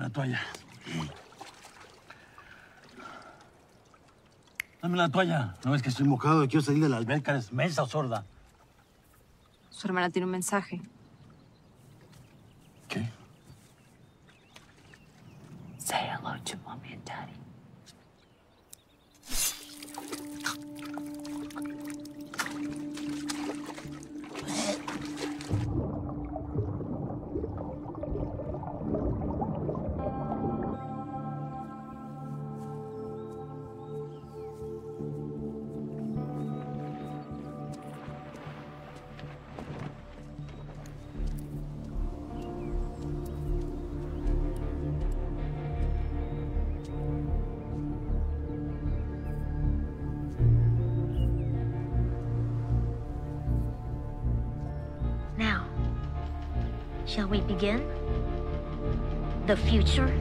Dame la toalla. Dame la toalla. No ves que estoy mojado y quiero salir de la alberca. ¿Eres mensa o sorda? Su hermana tiene un mensaje. ¿Qué? Say hello to mommy and daddy. Now, shall we begin? The future